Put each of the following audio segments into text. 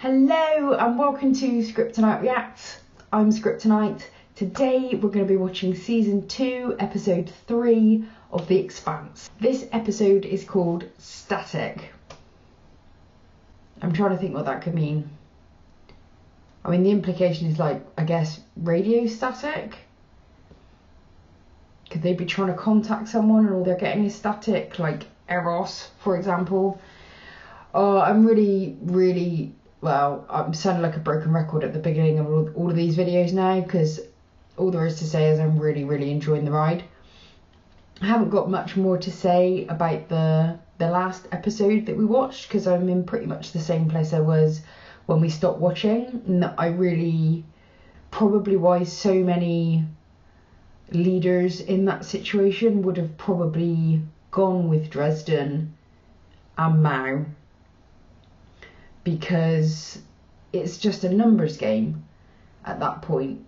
Hello and welcome to Scriptonite Reacts. I'm Scriptonite. Today we're going to be watching season 2, episode 3 of The Expanse. This episode is called Static. I'm trying to think what that could mean. I mean, the implication is like, I guess, radio static. Could they be trying to contact someone and all they're getting is static, like Eros, for example? Oh, I'm really, really well. I'm sounding like a broken record at the beginning of all, all of these videos now because all there is to say is I'm really, really enjoying the ride. I haven't got much more to say about the the last episode that we watched because I'm in pretty much the same place I was when we stopped watching. And I really probably why so many leaders in that situation would have probably gone with Dresden and Mao because it's just a numbers game at that point.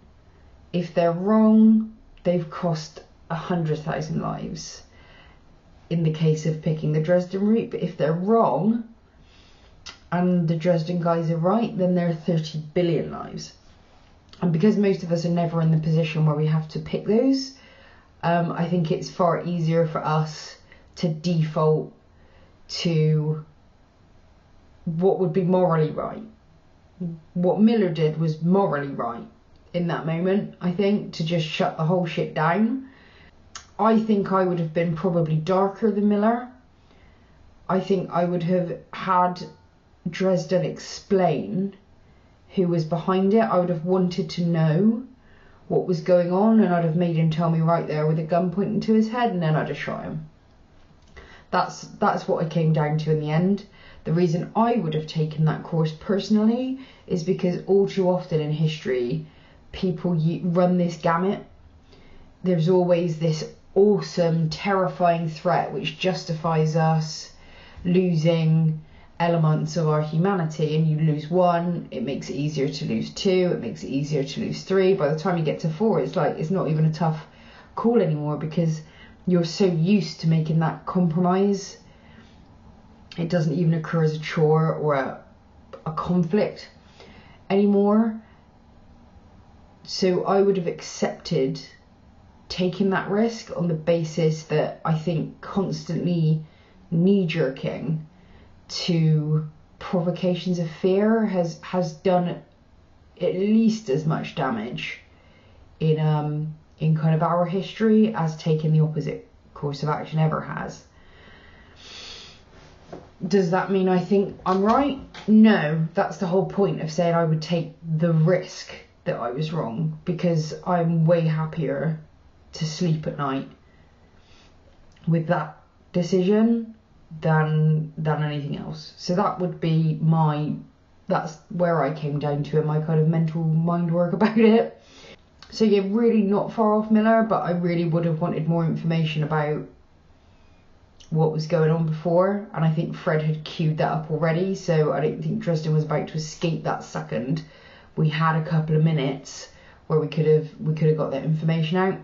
If they're wrong, they've cost a hundred thousand lives in the case of picking the Dresden route, but if they're wrong and the Dresden guys are right, then there are 30 billion lives. And because most of us are never in the position where we have to pick those, um, I think it's far easier for us to default to what would be morally right. What Miller did was morally right in that moment, I think, to just shut the whole shit down. I think I would have been probably darker than Miller. I think I would have had Dresden explain who was behind it. I would have wanted to know what was going on and I'd have made him tell me right there with a gun pointing to his head and then I'd have shot him. That's that's what I came down to in the end. The reason I would have taken that course personally is because all too often in history, people run this gamut. There's always this awesome, terrifying threat which justifies us losing elements of our humanity. And you lose one, it makes it easier to lose two, it makes it easier to lose three. By the time you get to four, it's like it's not even a tough call anymore because you're so used to making that compromise it doesn't even occur as a chore or a, a conflict anymore. So I would have accepted taking that risk on the basis that I think constantly knee jerking to provocations of fear has has done at least as much damage in um in kind of our history as taking the opposite course of action ever has does that mean I think I'm right? No, that's the whole point of saying I would take the risk that I was wrong because I'm way happier to sleep at night with that decision than than anything else. So that would be my that's where I came down to in my kind of mental mind work about it. So yeah, really not far off Miller, but I really would have wanted more information about what was going on before, and I think Fred had queued that up already, so I don't think Dresden was about to escape that second. We had a couple of minutes where we could have we could have got that information out.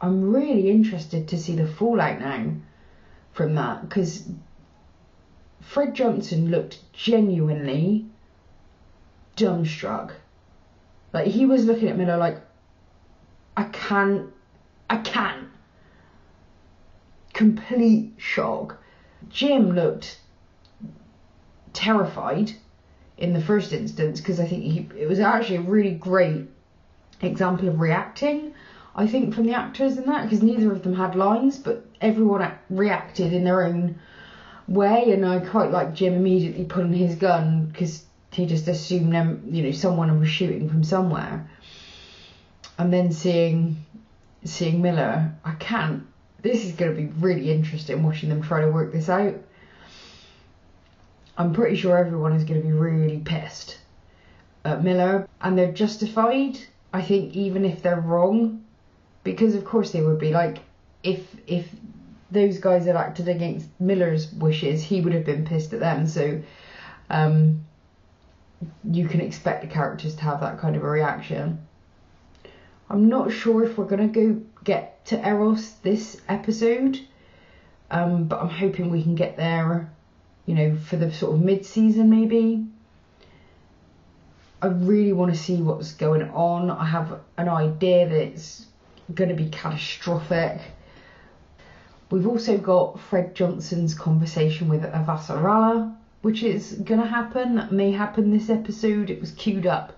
I'm really interested to see the fallout now from that because Fred Johnson looked genuinely dumbstruck. Like he was looking at Miller like, I can't, I can't complete shock. Jim looked terrified in the first instance because I think he, it was actually a really great example of reacting. I think from the actors in that because neither of them had lines, but everyone reacted in their own way, and I quite like Jim immediately pulling his gun because he just assumed them, you know, someone was shooting from somewhere, and then seeing seeing Miller, I can't this is going to be really interesting watching them try to work this out. I'm pretty sure everyone is going to be really pissed at Miller, and they're justified. I think even if they're wrong, because of course they would be. Like if if those guys had acted against Miller's wishes, he would have been pissed at them. So um, you can expect the characters to have that kind of a reaction. I'm not sure if we're gonna go get to Eros this episode, um, but I'm hoping we can get there, you know, for the sort of mid season maybe. I really want to see what's going on. I have an idea that it's going to be catastrophic. We've also got Fred Johnson's conversation with Avasarala, which is going to happen. That may happen this episode. It was queued up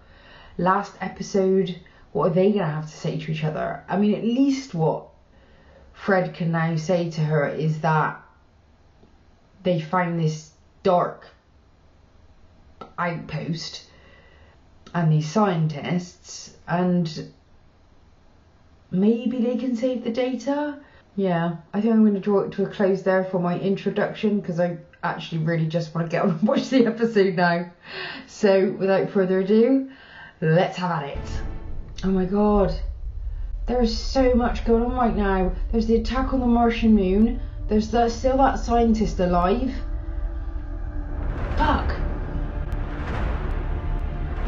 last episode. What are they going to have to say to each other? I mean, at least what Fred can now say to her is that they find this dark outpost and these scientists, and maybe they can save the data. Yeah, I think I'm going to draw it to a close there for my introduction because I actually really just want to get on and watch the episode now. So, without further ado, let's have at it. Oh my god, there is so much going on right now. There's the attack on the Martian moon. There's that, still that scientist alive. Fuck.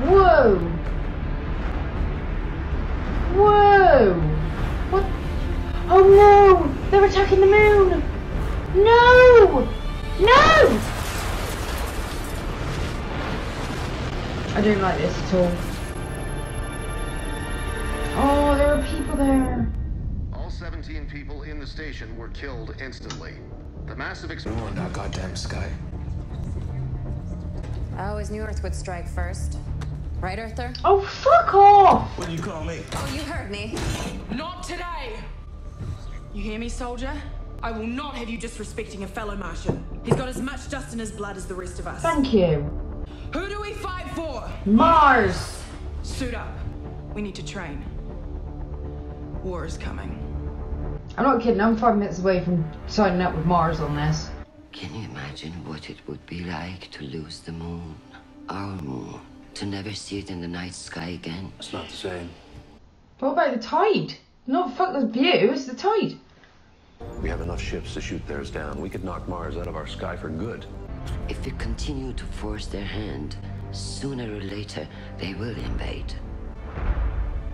Whoa! Whoa! What? Oh no! They're attacking the moon! No! No! I don't like this at all. People there. All 17 people in the station were killed instantly. The massive explosion. on that goddamn sky? I always knew Earth would strike first. Right, Earther? Oh, fuck off! What do you call me? Oh, you heard me. Not today! You hear me, soldier? I will not have you disrespecting a fellow Martian. He's got as much dust in his blood as the rest of us. Thank you. Who do we fight for? Mars! Suit up. We need to train. War is coming. I'm not kidding, I'm five minutes away from signing up with Mars on this. Can you imagine what it would be like to lose the moon? Our moon. To never see it in the night sky again? It's not the same. What about the tide? Not fuck the view, it's the tide. We have enough ships to shoot theirs down. We could knock Mars out of our sky for good. If we continue to force their hand, sooner or later they will invade.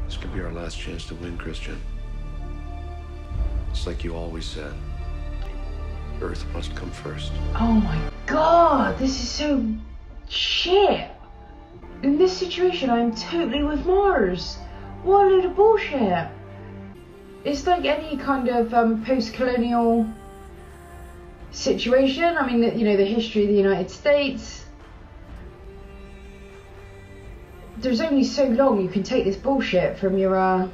This could be our last chance to win, Chrisjen. It's like you always said. Earth must come first. Oh my god, this is so shit. In this situation, I'm totally with Mars. What a load of bullshit. It's like any kind of um, post-colonial situation. I mean, you know, the history of the United States. There's only so long you can take this bullshit from your uh,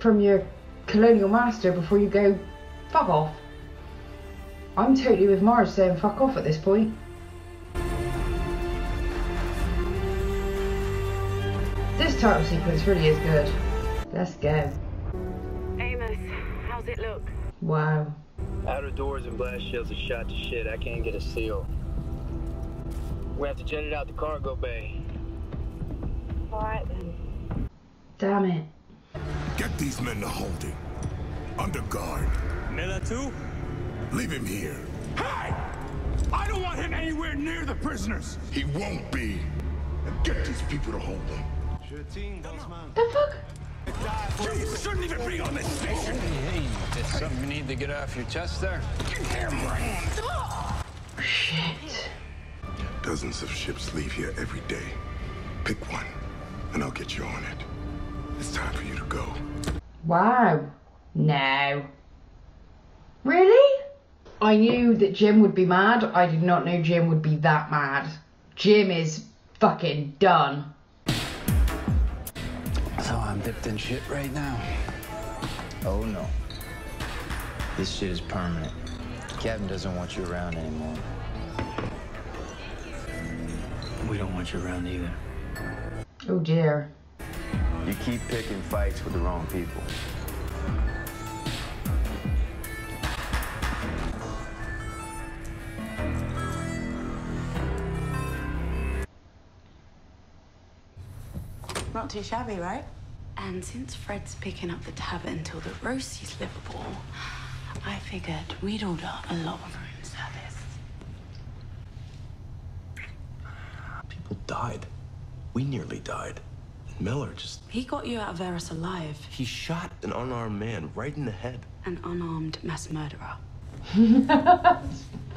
from your colonial master before you go fuck off. I'm totally with Mars saying fuck off at this point. This title sequence really is good. Let's go. Amos, how's it look? Wow. Outer doors and blast shields are shot to shit. I can't get a seal. We have to jet it out the cargo bay. Alright then. Damn it. Get these men to holding. Under guard. Miller too? Leave him here. Hey! I don't want him anywhere near the prisoners. He won't be. And get these people to hold holding. The fuck? You shouldn't even be on this station. Hey, that's something you need to get off your chest there. Damn right. Shit. Dozens of ships leave here every day. Pick one, and I'll get you on it. It's time for you to go. Wow. No. Really? I knew that Jim would be mad. I did not know Jim would be that mad. Jim is fucking done. So I'm dipped in shit right now. Oh no. This shit is permanent. Captain doesn't want you around anymore. We don't want you around either. Oh dear. You keep picking fights with the wrong people. Not too shabby, right? And since Fred's picking up the tab until the Roci is livable, I figured we'd order a lot of room service. People died. We nearly died. And Miller just. He got you out of Eros alive, He shot an unarmed man right in the head. an unarmed mass murderer.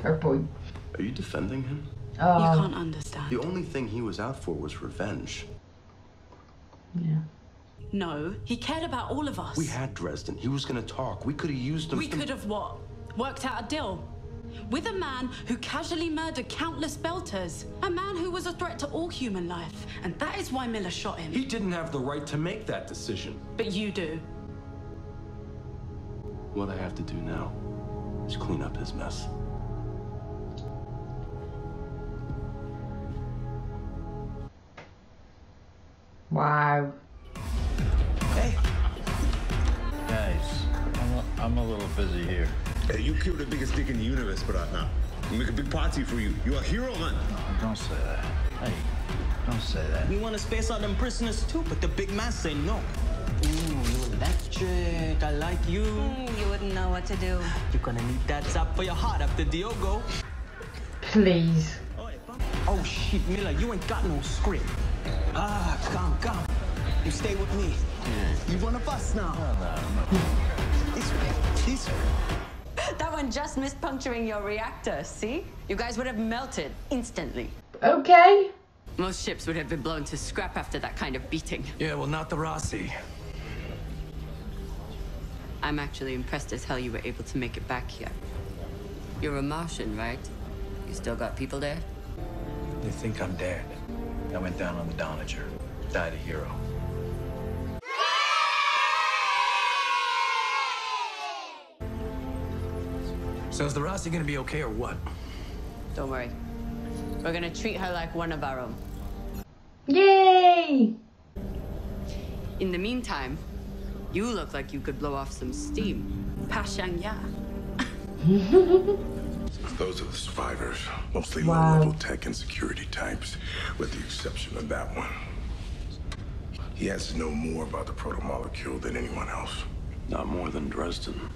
Fair point. Are you defending him? Uh, you Oh, can't understand. The only thing he was out for was revenge. Yeah. No, he cared about all of us. We had Dresden. He was gonna talk. We could have used him. We could have what? Worked out a deal. With a man who casually murdered countless Belters. A man who was a threat to all human life. And that is why Miller shot him. He didn't have the right to make that decision. But you do. What I have to do now is clean up his mess. Wow. Hey. Guys, I'm a, I'm a little busy here. Hey, you killed the biggest dick in the universe, but uh, now we make a big party for you. You're a hero, man. No, don't say that. Hey, don't say that. We want to space out them prisoners too, but the big man say no. Ooh, you electric. I like you. Mm, you wouldn't know what to do. You're gonna need that zap for your heart after Diogo. Please. Oh shit, Miller, you ain't got no script. Ah, come, come. You stay with me. You one of us now. This way, this way. That one just missed puncturing your reactor, see? You guys would have melted instantly. Okay. Most ships would have been blown to scrap after that kind of beating. Yeah, well, not the Roci. I'm actually impressed as hell you were able to make it back here. You're a Martian, right? You still got people there? They think I'm dead. I went down on the Donager. Died a hero. So is the Roci gonna be okay or what? Don't worry. We're gonna treat her like one of our own. Yay! In the meantime, you look like you could blow off some steam. Pashang ya. Those are the survivors. Mostly Wow. low-level tech and security types, with the exception of that one. He has to know more about the proto-molecule than anyone else. Not more than Dresden.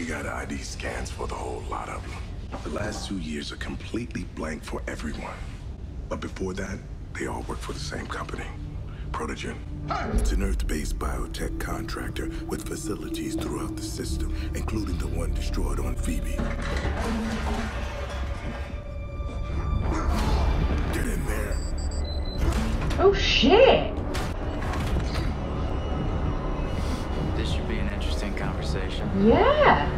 We got ID scans for the whole lot of them. The last two years are completely blank for everyone. But before that, they all work for the same company, Protogen. It's an Earth-based biotech contractor with facilities throughout the system, including the one destroyed on Phoebe. Get in there. Oh shit! Yeah.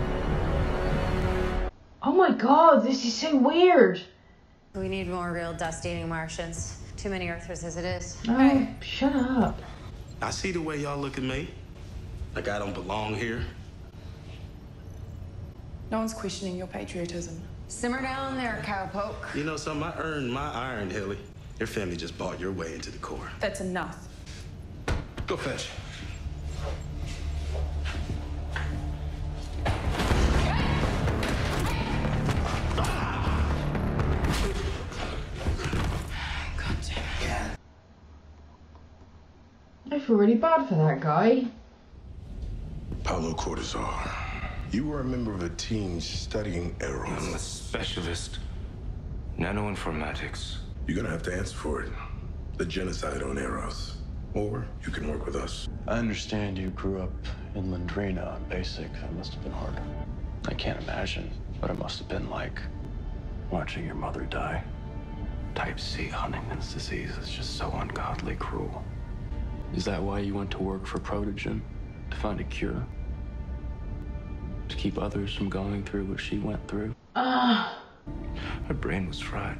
Oh my god, this is so weird. We need more real dust-eating Martians. Too many Earthers as it is. Oh, shut up. I see the way y'all look at me. Like I don't belong here. No one's questioning your patriotism. Simmer down there, cowpoke. You know something? I earned my iron, Hilly. Your family just bought your way into the core. That's enough. Go fetch. Feel really bad for that guy. Paolo Cortazar. You were a member of a team studying I'm a Eros. specialist. Nanoinformatics. You're gonna have to answer for it. The genocide on Eros. Or you can work with us. I understand you grew up in Landrina on basic. That must have been hard. I can't imagine what it must have been like watching your mother die. Type C Huntington's disease is just so ungodly cruel. Is that why you went to work for Protogen? To find a cure? To keep others from going through what she went through? Ah. Her brain was fried.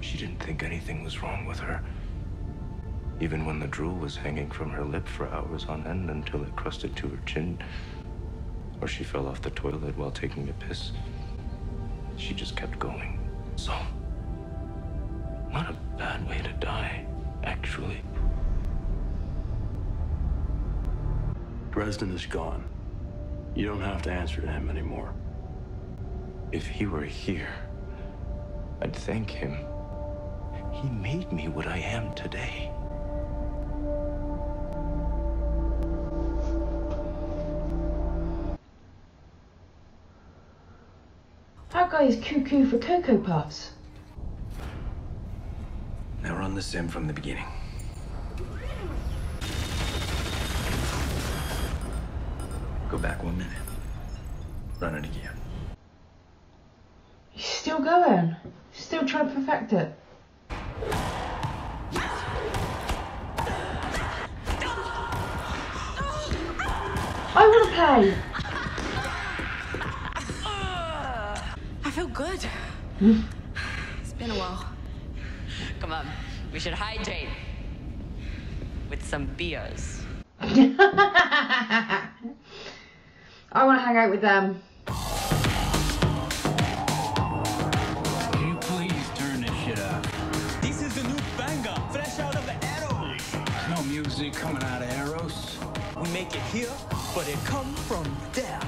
She didn't think anything was wrong with her. Even when the drool was hanging from her lip for hours on end until it crusted to her chin, or she fell off the toilet while taking a piss, she just kept going. So, not a bad way to die, actually. Dresden is gone. You don't have to answer to him anymore. If he were here, I'd thank him. He made me what I am today. That guy is cuckoo for Cocoa Puffs. Now run the sim from the beginning. Go back one minute. Run it again. He's still going. Still trying to perfect it. I want to play. I feel good. Hmm? It's been a while. Come on, we should hydrate with some beers. I want to hang out with them. Can you please turn this shit up? This is the new banger, fresh out of the Eros. No music coming out of Eros. We make it here, but it come from there.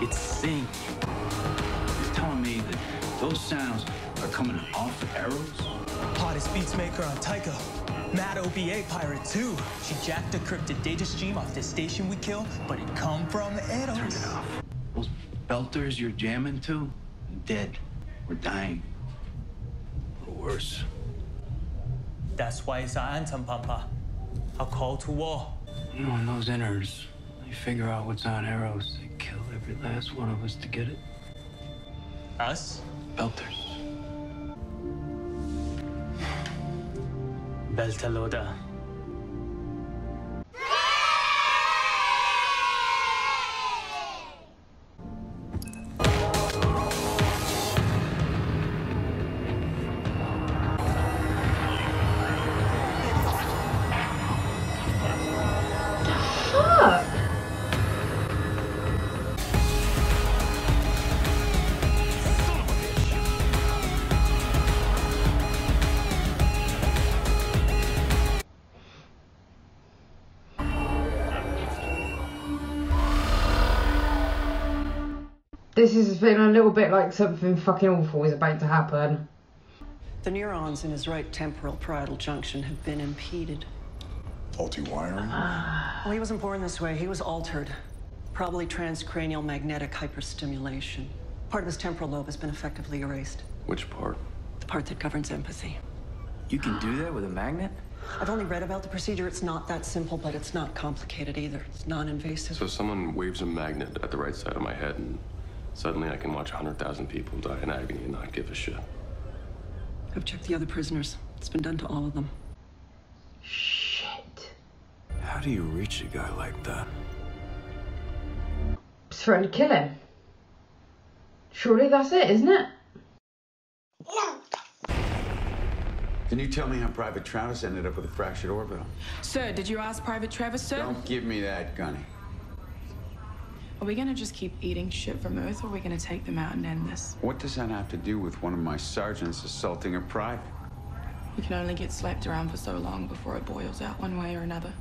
It's sing. You're telling me that those sounds are coming off of Eros? Hottest beats maker on Tycho. Mad OBA pirate too. She jacked a cryptid data stream off the station we kill, but it come from Eros. Turn it off. Those belters you're jamming to, dead or dying. Or worse. That's why it's our anthem, Pampa. A call to war. You know, in those innards, they figure out what's on Eros. They kill every last one of us to get it. Us? Belters. Beltaloda. This is feeling a little bit like something fucking awful is about to happen. The neurons in his right temporal parietal junction have been impeded. Faulty wiring? Well, he wasn't born this way. He was altered. Probably transcranial magnetic hyperstimulation. Part of his temporal lobe has been effectively erased. Which part? The part that governs empathy. You can do that with a magnet? I've only read about the procedure. It's not that simple, but it's not complicated either. It's non-invasive. So someone waves a magnet at the right side of my head, and suddenly I can watch 100,000 people die in agony and not give a shit. I've checked the other prisoners. It's been done to all of them. Shit. How do you reach a guy like that? It's threatened to kill him. Surely that's it, isn't it? Can you tell me how Private Travis ended up with a fractured orbital? Sir, did you ask Private Travis, sir? Don't give me that, Gunny. Are we gonna just keep eating shit from Earth, or are we gonna take them out and end this? What does that have to do with one of my sergeants assaulting a private? We can only get slapped around for so long before it boils out one way or another.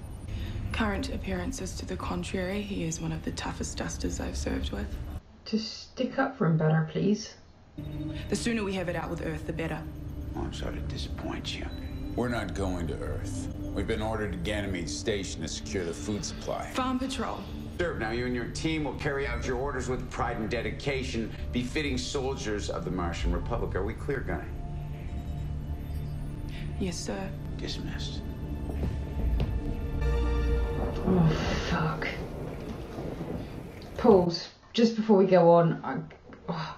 Current appearances to the contrary, he is one of the toughest dusters I've served with. Just stick up for him better, please. The sooner we have it out with Earth, the better. Oh, I'm sorry to disappoint you. We're not going to Earth. We've been ordered to Ganymede Station to secure the food supply. Farm Patrol. Sir, now you and your team will carry out your orders with pride and dedication, befitting soldiers of the Martian Republic. Are we clear, Gunny? Yes, sir. Dismissed. Oh, fuck. Pause. Just before we go on, I, oh,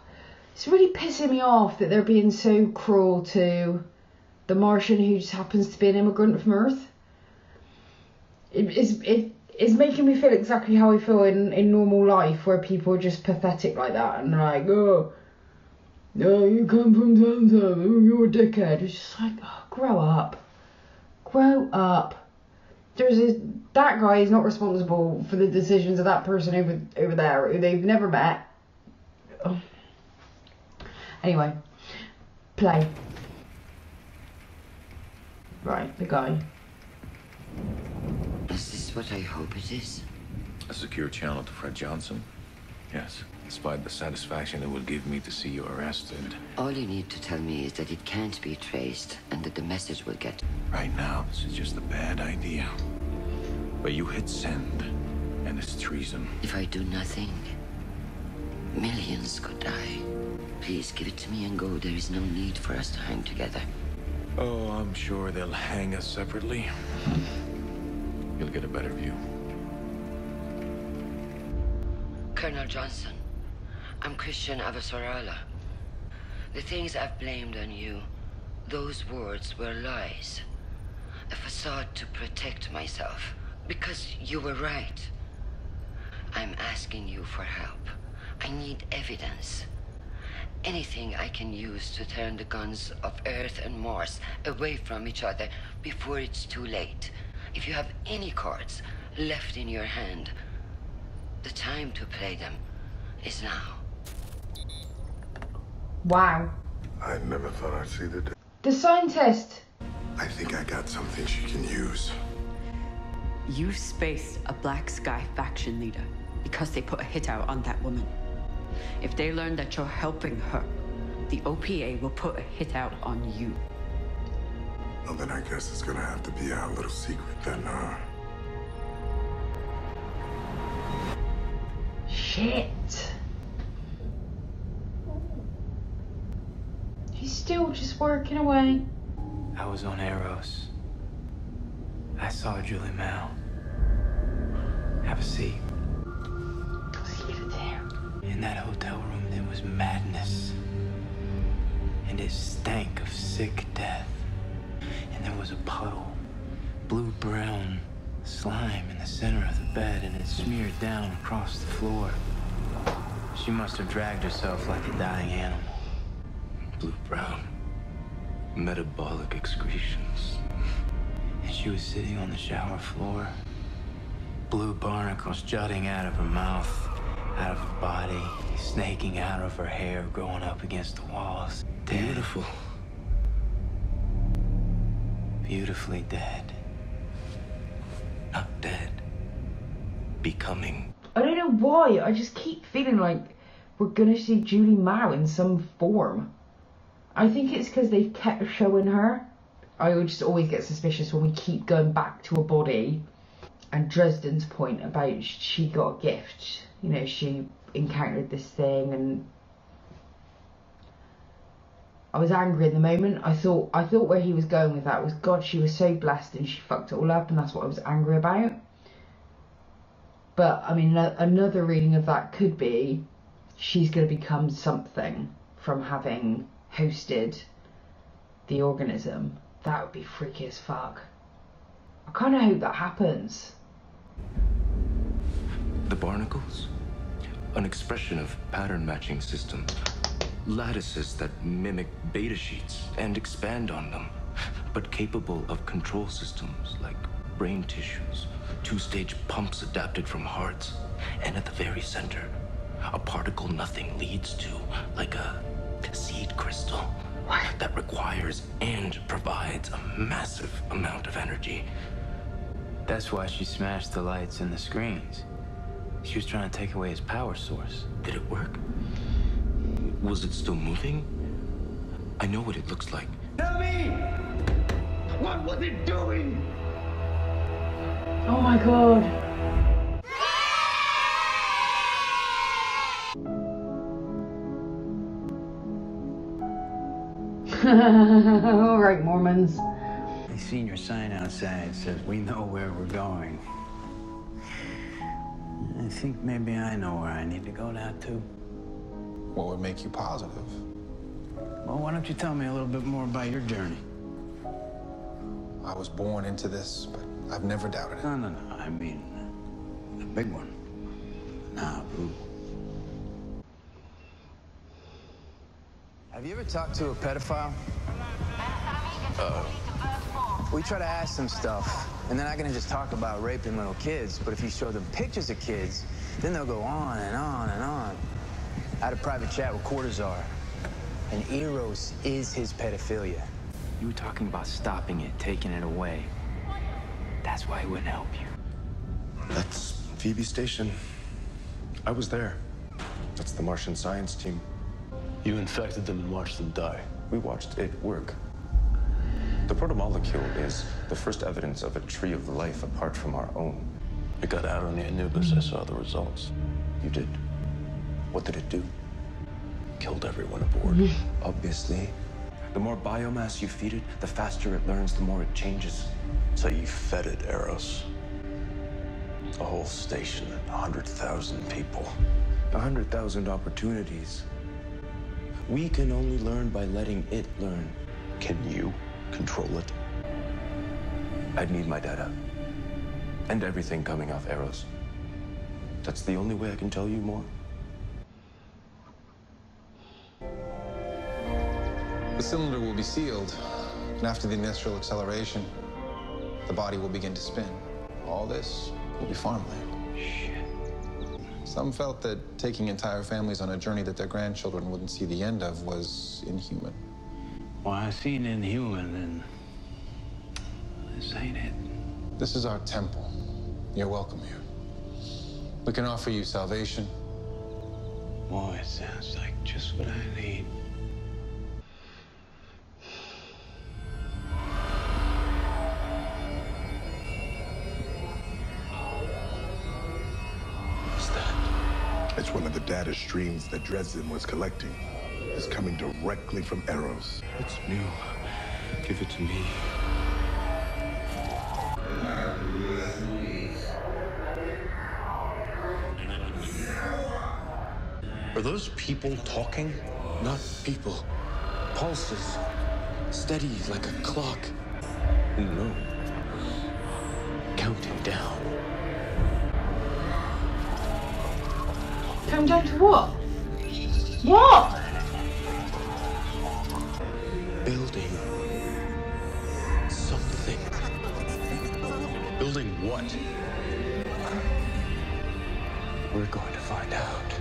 it's really pissing me off that they're being so cruel to the Martian who just happens to be an immigrant from Earth. It is it is making me feel exactly how I feel in, in normal life, where people are just pathetic like that and like, oh, no, you come from downtown, oh, you're a dickhead. It's just like, oh, grow up, grow up. There's a, that guy is not responsible for the decisions of that person over over there who they've never met. Oh. Anyway, play. Right, the guy. What I hope it is? A secure channel to Fred Johnson? Yes, despite the satisfaction it will give me to see you arrested. All you need to tell me is that it can't be traced and that the message will get. Right now, this is just a bad idea. But you hit send, and it's treason. If I do nothing, millions could die. Please give it to me and go. There is no need for us to hang together. Oh, I'm sure they'll hang us separately. You'll get a better view. Colonel Johnson, I'm Chrisjen Avasarala. The things I've blamed on you, those words were lies. A facade to protect myself, Because you were right. I'm asking you for help. I need evidence. Anything I can use to turn the guns of Earth and Mars away from each other before it's too late. If you have any cards left in your hand, the time to play them is now. Wow. I never thought I'd see the day. The scientist. I think I got something she can use. You spaced a Black Sky faction leader because they put a hit out on that woman. If they learn that you're helping her, the OPA will put a hit out on you. Well, then I guess it's gonna have to be our little secret then, huh? Shit. He's still just working away. I was on Eros. I saw Julie Mao. Have a seat. In that hotel room, there was madness. And it stank of sick death. There was a puddle, blue brown slime in the center of the bed, and it smeared down across the floor. She must have dragged herself like a dying animal. Blue brown. Metabolic excretions. And she was sitting on the shower floor. Blue barnacles jutting out of her mouth, out of her body, snaking out of her hair, growing up against the walls. Dead. Beautiful. Beautifully dead. Not dead. Becoming. I don't know why. I just keep feeling like we're gonna see Julie Mao in some form. I think it's because they've kept showing her. I just always get suspicious when we keep going back to a body. And Dresden's point about she got a gift. You know, she encountered this thing and I was angry in the moment. I thought I thought where he was going with that was God, she was so blessed and she fucked it all up and that's what I was angry about. But I mean another reading of that could be she's going to become something from having hosted the organism. That would be freaky as fuck. I kind of hope that happens. The barnacles? An expression of pattern matching system. Lattices that mimic beta sheets and expand on them, but capable of control systems like brain tissues, two stage pumps adapted from hearts, and at the very center, a particle nothing leads to, like a seed crystal that requires and provides a massive amount of energy. That's why she smashed the lights and the screens. She was trying to take away his power source. Did it work? Was it still moving? I know what it looks like. Tell me! What was it doing? Oh my god. All right, Mormons. I seen your sign outside. It says, we know where we're going. I think maybe I know where I need to go now, too. What would make you positive? Well, why don't you tell me a little bit more about your journey? I was born into this, but I've never doubted it. No, no, no. I mean, the big one. Nah, boo. Have you ever talked to a pedophile? Uh, We try to ask them stuff, and they're not gonna just talk about raping little kids, but if you show them pictures of kids, then they'll go on and on and on. I had a private chat with Cortazar, and Eros is his pedophilia. You were talking about stopping it, taking it away. That's why he wouldn't help you. That's Phoebe Station. I was there. That's the Martian science team. You infected them and watched them die. We watched it work. The protomolecule is the first evidence of a tree of life apart from our own. It got out on the Anubis. I saw the results. You did? What did it do? Killed everyone aboard. Mm. Obviously. The more biomass you feed it, the faster it learns, the more it changes. So you fed it, Eros. A whole station, a hundred thousand people. A hundred thousand opportunities. We can only learn by letting it learn. Can you control it? I'd need my data. And everything coming off Eros. That's the only way I can tell you more. The cylinder will be sealed, and after the initial acceleration, the body will begin to spin. All this will be farmland. Shit. Some felt that taking entire families on a journey that their grandchildren wouldn't see the end of was inhuman. Well, I seen inhuman, and this ain't it. This is our temple. You're welcome here. We can offer you salvation. Boy, it sounds like just what I need. Data streams that Dresden was collecting. is coming directly from Eros. It's new. Give it to me. Are those people talking? Not people. Pulses. Steady like a clock. No. Counting down. Come down to what? What? Building. Something. Building what? We're going to find out.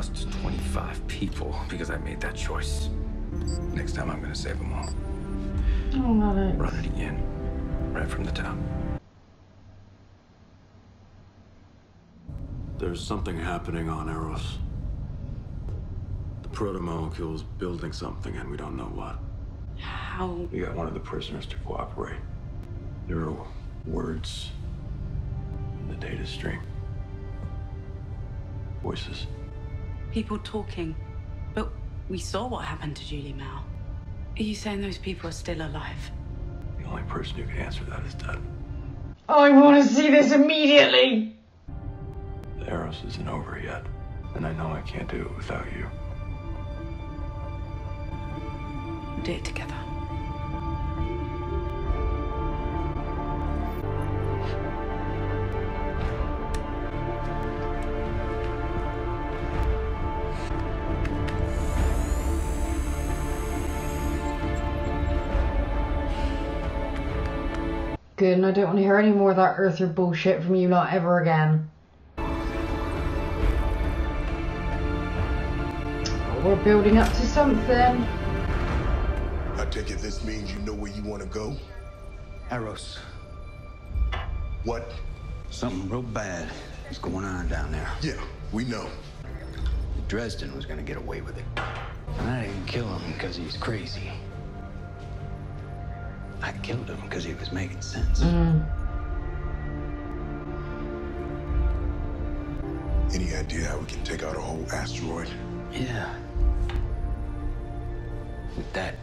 Lost 25 people because I made that choice. Next time I'm gonna save them all. Oh, Alex. Run it again. Right from the top. There's something happening on Eros. The proto-molecule's building something and we don't know what. How? We got one of the prisoners to cooperate. There are words in the data stream. Voices. People talking. But we saw what happened to Julie Mao. Are you saying those people are still alive? The only person who can answer that is dead. I want to see this immediately. The Eros isn't over yet, and I know I can't do it without you. We'll do it together. Good, and I don't want to hear any more of that Earther bullshit from you lot ever again. Oh, we're building up to something. I take it this means you know where you want to go? Eros. What? Something real bad is going on down there. Yeah, we know. Dresden was gonna get away with it. And I didn't kill him because he's crazy. I killed him because he was making sense. Mm-hmm. Any idea how we can take out a whole asteroid? Yeah. With that.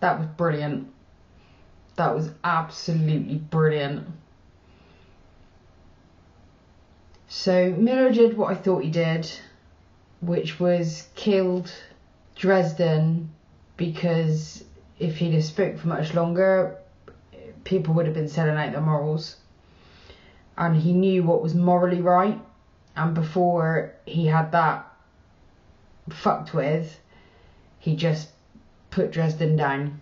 That was brilliant. That was absolutely brilliant. So Miller did what I thought he did, which was killed Dresden because if he'd have spoke for much longer, people would have been selling out their morals. And he knew what was morally right. And before he had that fucked with, he just put Dresden down.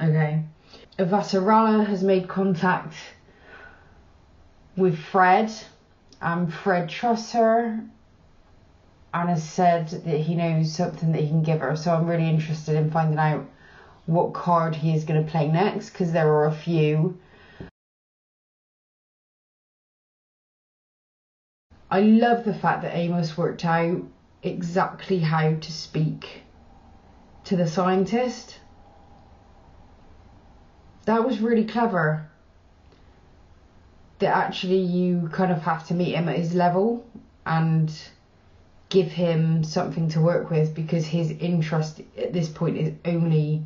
Okay. Avasarala has made contact with Fred, and Fred trusts her and has said that he knows something that he can give her. So I'm really interested in finding out what card he is going to play next because there are a few. I love the fact that Amos worked out exactly how to speak to the scientist. That was really clever. That actually you kind of have to meet him at his level and give him something to work with because his interest at this point is only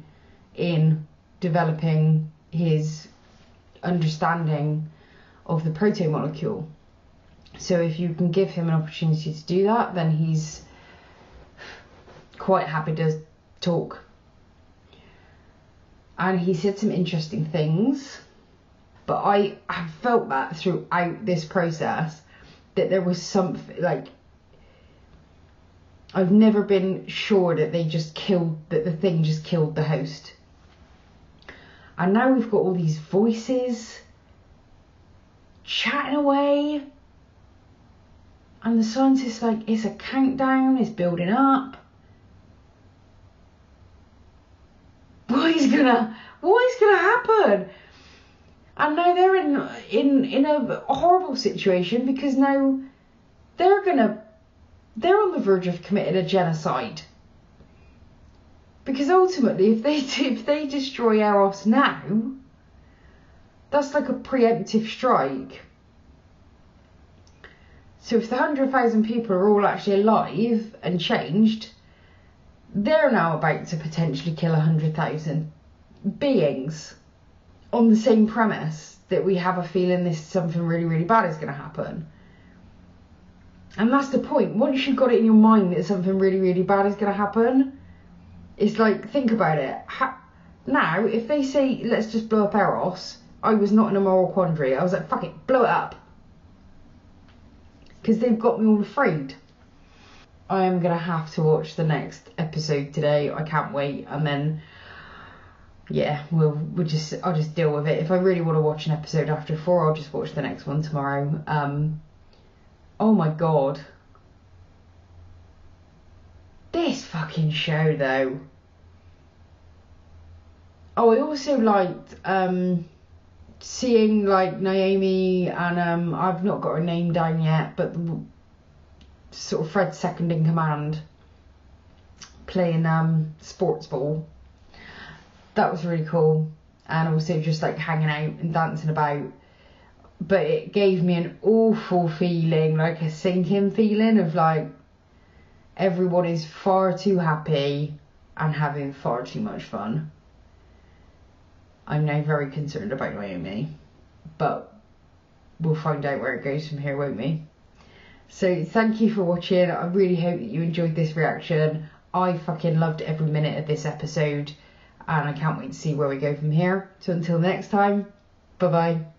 in developing his understanding of the protein molecule. So if you can give him an opportunity to do that, then he's quite happy to talk. And he said some interesting things, but I have felt that throughout this process that there was something like I've never been sure that they just killed that the thing just killed the host. And now we've got all these voices chatting away. And the scientist like it's a countdown, it's building up. Is gonna what is gonna happen? And now they're in in in a horrible situation because now they're gonna they're on the verge of committing a genocide. Because ultimately, if they if they destroy Eros now, that's like a preemptive strike. So if the hundred thousand people are all actually alive and changed, they're now about to potentially kill hundred thousand beings on the same premise that we have a feeling this something really really bad is going to happen. And that's the point. Once you've got it in your mind that something really, really bad is going to happen, it's like, think about it. Ha- now, if they say, let's just blow up Eros, I was not in a moral quandary. I was like, fuck it, blow it up. Because they've got me all afraid. I am going to have to watch the next episode today. I can't wait. And then, yeah, we'll, we'll just, I'll just deal with it. If I really want to watch an episode after four, I'll just watch the next one tomorrow. Um, Oh my god. This fucking show though. Oh, I also liked um, seeing like Naomi and um, I've not got her name down yet, but the, sort of Fred's second in command playing um, sports ball. That was really cool, and also just like hanging out and dancing about but it gave me an awful feeling, like a sinking feeling of like everyone is far too happy and having far too much fun. I'm now very concerned about Naomi, but we'll find out where it goes from here, won't we? So thank you for watching. I really hope that you enjoyed this reaction. I fucking loved every minute of this episode and I can't wait to see where we go from here. So until next time, bye bye.